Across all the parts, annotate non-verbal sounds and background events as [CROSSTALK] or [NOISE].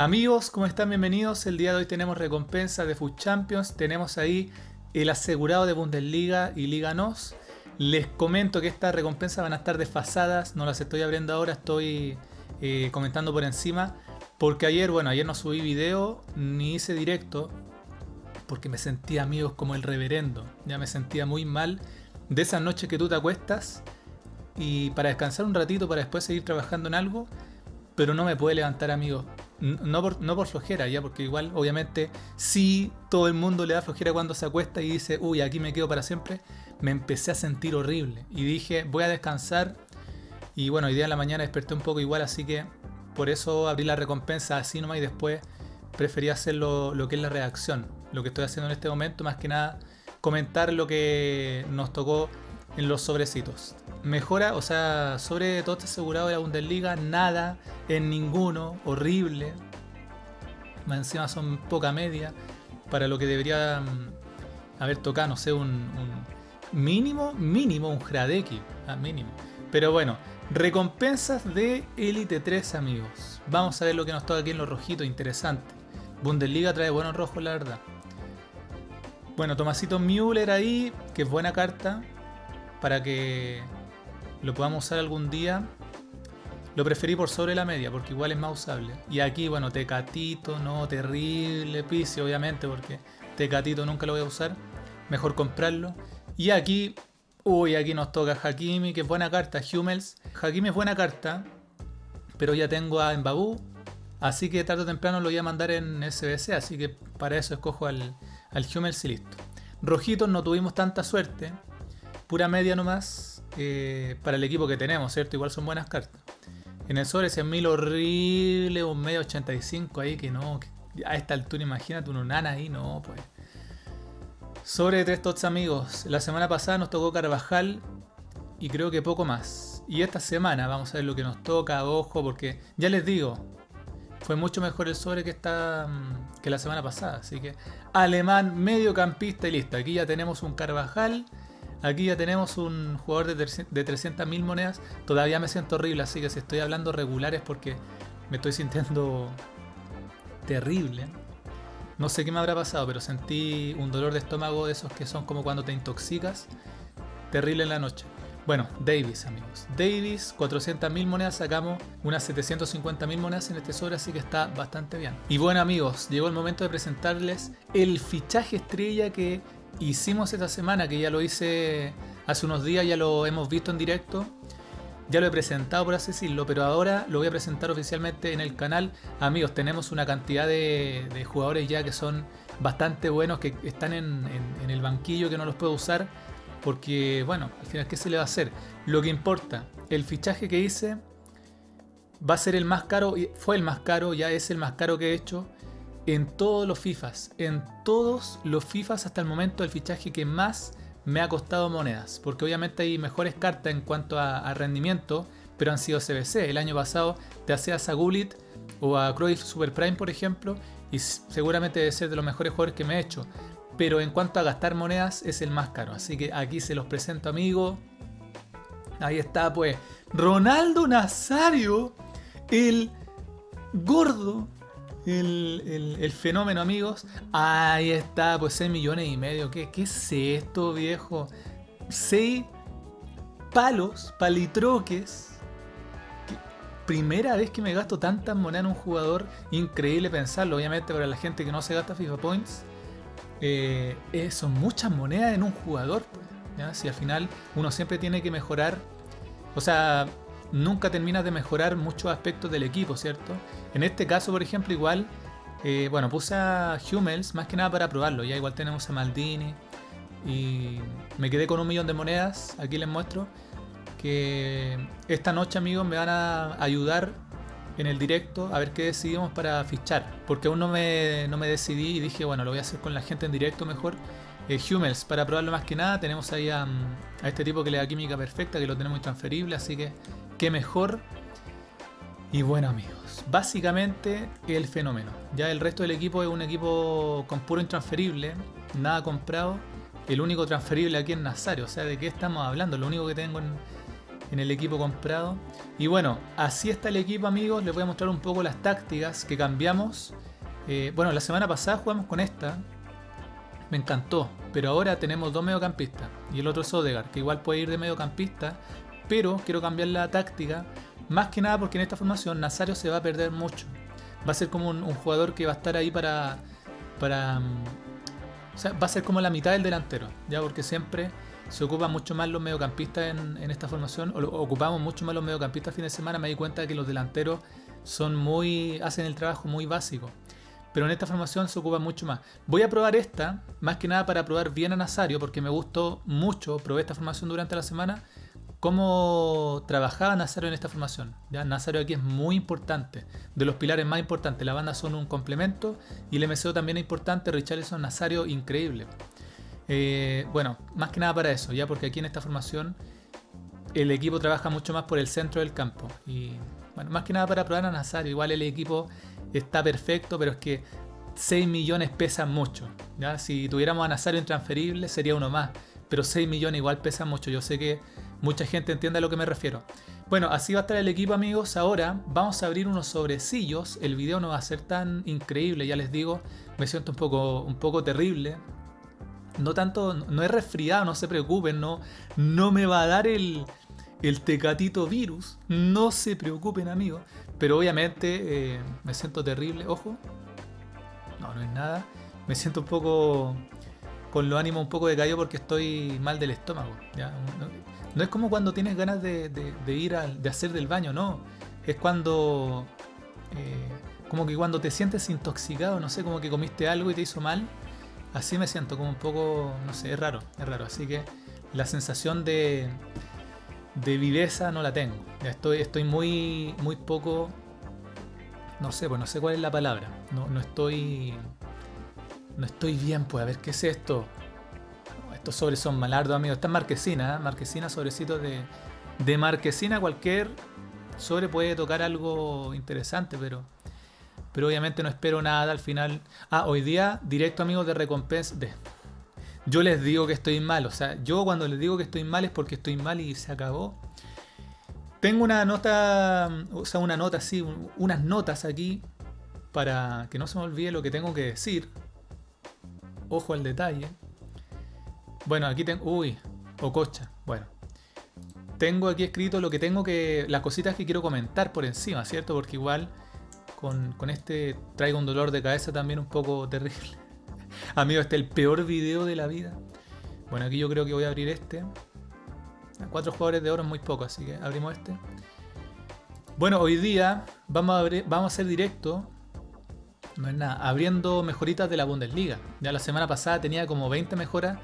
Amigos, ¿cómo están? Bienvenidos. El día de hoy tenemos recompensa de Food Champions. Tenemos ahí el asegurado de Bundesliga y Liga NOS. Les comento que estas recompensas van a estar desfasadas. No las estoy abriendo ahora, estoy eh, comentando por encima. Porque ayer, bueno, ayer no subí video ni hice directo. Porque me sentía, amigos, como el reverendo. Ya me sentía muy mal de esas noches que tú te acuestas y para descansar un ratito para después seguir trabajando en algo. Pero no me puede levantar, amigos no por, no por flojera, ya, porque igual, obviamente, si todo el mundo le da flojera cuando se acuesta y dice, uy, aquí me quedo para siempre. Me empecé a sentir horrible y dije, voy a descansar. Y bueno, hoy día en la mañana desperté un poco igual, así que por eso abrí la recompensa así nomás y después preferí hacer lo, lo que es la reacción, lo que estoy haciendo en este momento, más que nada comentar lo que nos tocó en los sobrecitos mejora, o sea, sobre todo este asegurado de la Bundesliga, nada, en ninguno, horrible. Encima son poca media para lo que debería mm, haber tocado, no sé, un, mínimo, mínimo, un Hradeki, ah, mínimo. Pero bueno, recompensas de Elite 3, amigos. Vamos a ver lo que nos toca aquí en los rojitos, interesante. Bundesliga trae buenos rojos, la verdad. Bueno, Tomasito Müller ahí, que es buena carta para que lo podamos usar algún día. Lo preferí por sobre la media, porque igual es más usable. Y aquí, bueno, Tecatito, no, terrible piso, obviamente, porque Tecatito nunca lo voy a usar. Mejor comprarlo. Y aquí, uy, aquí nos toca Hakimi, que es buena carta. Hummels. Hakimi es buena carta, pero ya tengo a Mbabu. Así que tarde o temprano lo voy a mandar en SBC, así que para eso escojo al, al Hummels y listo. Rojitos no tuvimos tanta suerte. Pura media nomás eh, para el equipo que tenemos, ¿cierto? Igual son buenas cartas. En el sobre 100.000 horrible, un medio 85 ahí que no, a esta altura imagínate un nana ahí, no, pues. Sobre tres tots amigos, la semana pasada nos tocó Carvajal y creo que poco más. Y esta semana vamos a ver lo que nos toca, ojo, porque ya les digo, fue mucho mejor el sobre que, está, mm, que la semana pasada. Así que alemán, mediocampista y listo. Aquí ya tenemos un Carvajal Aquí ya tenemos un jugador de, 300.000 monedas. Todavía me siento horrible, así que si estoy hablando regulares porque me estoy sintiendo terrible. No sé qué me habrá pasado, pero sentí un dolor de estómago de esos que son como cuando te intoxicas. Terrible en la noche. Bueno, Davis, amigos. Davis, 400.000 monedas, sacamos unas 750.000 monedas en este sobre, así que está bastante bien. Y bueno, amigos, llegó el momento de presentarles el fichaje estrella que hicimos esta semana, que ya lo hice hace unos días, ya lo hemos visto en directo. Ya lo he presentado, por así decirlo, pero ahora lo voy a presentar oficialmente en el canal. Amigos, tenemos una cantidad de, jugadores ya que son bastante buenos, que están en, el banquillo, que no los puedo usar, porque, bueno, al final, ¿qué se le va a hacer? Lo que importa, el fichaje que hice va a ser el más caro, fue el más caro, ya es el más caro que he hecho en todos los FIFAs, en todos los FIFAs hasta el momento el fichaje que más me ha costado monedas, porque obviamente hay mejores cartas en cuanto a, rendimiento, pero han sido CBC. El año pasado te hacías a Gullit o a Cruyff Super Prime, por ejemplo, y seguramente debe ser de los mejores jugadores que me he hecho. Pero en cuanto a gastar monedas es el más caro. Así que aquí se los presento, amigo. Ahí está, pues, Ronaldo Nazario, el gordo el, fenómeno, amigos. Ahí está, pues 6 millones y medio. ¿Qué, qué es esto, viejo? 6 palos, palitroques. Primera vez que me gasto tantas monedas en un jugador. Increíble pensarlo, obviamente, para la gente que no se gasta FIFA Points. Eh, eh, son muchas monedas en un jugador. Pues, si al final uno siempre tiene que mejorar. O sea, nunca terminas de mejorar muchos aspectos del equipo, ¿cierto? En este caso, por ejemplo, igual, eh, bueno, puse a Hummels más que nada para probarlo. Ya igual tenemos a Maldini y me quedé con un millón de monedas. Aquí les muestro que esta noche, amigos, me van a ayudar en el directo a ver qué decidimos para fichar. Porque aún no me, no me decidí y dije, bueno, lo voy a hacer con la gente en directo mejor. Eh, Hummels, para probarlo más que nada, tenemos ahí a, a, este tipo que le da química perfecta, que lo tenemos intransferible, así que qué mejor. Y bueno amigos, básicamente el fenómeno. Ya el resto del equipo es un equipo con puro intransferible, nada comprado. El único transferible aquí es Nazario, o sea, ¿de qué estamos hablando? Lo único que tengo en el equipo comprado. Y bueno, así está el equipo amigos, les voy a mostrar un poco las tácticas que cambiamos. Eh, bueno, la semana pasada jugamos con esta, me encantó, pero ahora tenemos dos mediocampistas y el otro es Odegar, que igual puede ir de mediocampista, pero quiero cambiar la táctica, más que nada porque en esta formación Nazario se va a perder mucho. Va a ser como un, jugador que va a estar ahí para... para mm, o sea, va a ser como la mitad del delantero, ya porque siempre se ocupan mucho más los mediocampistas en, esta formación, o ocupamos mucho más los mediocampistas fin de semana, me di cuenta que los delanteros son muy. hacen el trabajo muy básico. Pero en esta formación se ocupa mucho más. Voy a probar esta, más que nada para probar bien a Nazario, porque me gustó mucho, probé esta formación durante la semana, cómo trabajaba Nazario en esta formación. ¿ya? Nazario aquí es muy importante, de los pilares más importantes. La banda son un complemento y el MCO también es importante. Richarlison, Nazario, increíble. Eh, bueno, más que nada para eso, ya porque aquí en esta formación el equipo trabaja mucho más por el centro del campo. Y bueno, más que nada para probar a Nazario. Igual el equipo está perfecto, pero es que 6 millones pesan mucho. ¿ya? Si tuviéramos a Nazario intransferible sería uno más. Pero 6 millones igual pesan mucho. Yo sé que mucha gente entiende a lo que me refiero. Bueno, así va a estar el equipo amigos. Ahora vamos a abrir unos sobrecillos. El video no va a ser tan increíble, ya les digo. Me siento un poco, un poco terrible no tanto, no es resfriado, no se preocupen, no, no me va a dar el, el tecatito virus, no se preocupen amigos, pero obviamente eh, me siento terrible, ojo, no, no es nada, me siento un poco con los ánimos un poco decaído porque estoy mal del estómago, No, es como cuando tienes ganas de, ir a, de hacer del baño, no, es cuando... Eh, como que cuando te sientes intoxicado, no sé, como que comiste algo y te hizo mal, Así me siento, como un poco, no sé, es raro, es raro. Así que la sensación de, de viveza no la tengo. estoy, muy, muy poco, no sé, pues no sé cuál es la palabra. No, no estoy, no estoy bien, pues a ver, ¿qué es esto? Estos sobres son malardos, amigos. Esta es marquesina, ¿eh? marquesina, sobrecitos de, de marquesina. Cualquier sobre puede tocar algo interesante, pero pero obviamente no espero nada al final. Ah, hoy día, directo amigos de recompensa. De... Yo les digo que estoy mal, o sea, yo cuando les digo que estoy mal es porque estoy mal y se acabó. Tengo una nota, o sea, una nota así, unas notas aquí para que no se me olvide lo que tengo que decir. Ojo al detalle. Bueno, aquí tengo. Uy, Ococha. Bueno. Tengo aquí escrito lo que tengo que. Las cositas que quiero comentar por encima, ¿cierto? Porque igual con, este traigo un dolor de cabeza también un poco terrible. Amigo, este es el peor video de la vida. Bueno, aquí yo creo que voy a abrir este. Cuatro jugadores de oro es muy poco, así que abrimos este. Bueno, hoy día vamos a, vamos a hacer directo. No es nada, abriendo mejoritas de la Bundesliga. Ya la semana pasada tenía como 20 mejoras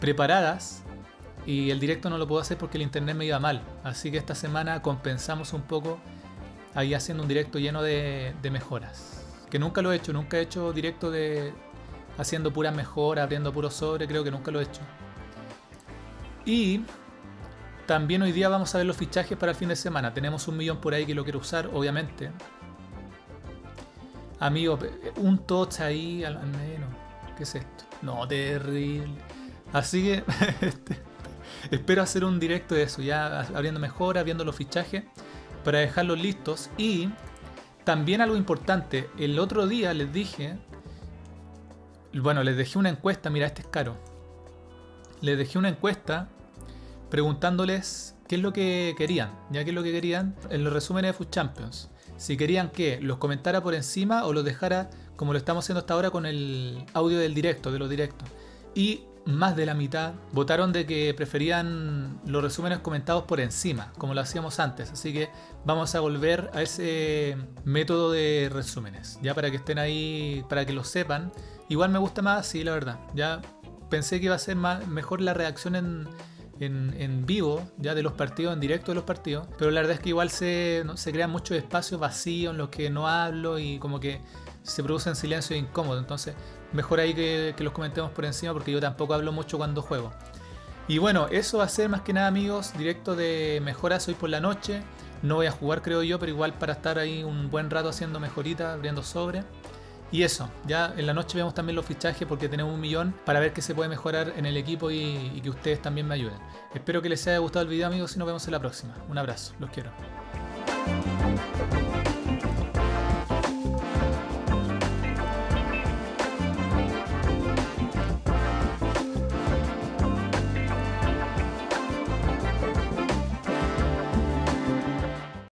preparadas y el directo no lo puedo hacer porque el internet me iba mal. Así que esta semana compensamos un poco ahí haciendo un directo lleno de, mejoras. Que nunca lo he hecho, nunca he hecho directo de haciendo puras mejoras, abriendo puros sobre, creo que nunca lo he hecho. Y también hoy día vamos a ver los fichajes para el fin de semana. Tenemos un millón por ahí que lo quiero usar, obviamente. Amigo, un touch ahí al, menos. ¿Qué es esto? No, terrible. Así que [LAUGHS] este, espero hacer un directo de eso, ya abriendo mejoras, viendo los fichajes para dejarlos listos. Y también algo importante, el otro día les dije, bueno, les dejé una encuesta, mira, este es caro. Les dejé una encuesta preguntándoles qué es lo que querían, ya qué es lo que querían en los resúmenes de Food Champions. Si querían que los comentara por encima o los dejara como lo estamos haciendo hasta ahora con el audio del directo, de los directos. Y más de la mitad votaron de que preferían los resúmenes comentados por encima, como lo hacíamos antes. Así que vamos a volver a ese método de resúmenes, ya para que estén ahí, para que lo sepan. Igual me gusta más, sí, la verdad. Ya pensé que iba a ser más, mejor la reacción en, en, vivo, ya de los partidos, en directo de los partidos. Pero la verdad es que igual se, se crean muchos espacios vacíos en los que no hablo y como que se produce en silencio incómodo. Entonces mejor ahí que, los comentemos por encima porque yo tampoco hablo mucho cuando juego. Y bueno, eso va a ser más que nada amigos, directo de mejoras hoy por la noche. No voy a jugar creo yo, pero igual para estar ahí un buen rato haciendo mejoritas, abriendo sobre. Y eso, ya en la noche vemos también los fichajes porque tenemos un millón para ver qué se puede mejorar en el equipo y, que ustedes también me ayuden. Espero que les haya gustado el video amigos y nos vemos en la próxima. Un abrazo, los quiero.